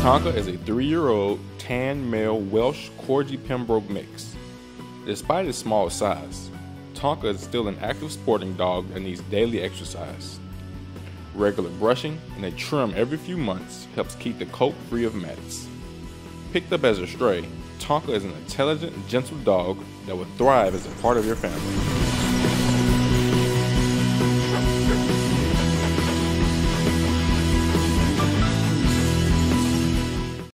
Tonka is a three-year-old tan male Welsh Corgi Pembroke mix. Despite its small size, Tonka is still an active sporting dog that needs daily exercise. Regular brushing and a trim every few months helps keep the coat free of mats. Picked up as a stray, Tonka is an intelligent, gentle dog that would thrive as a part of your family.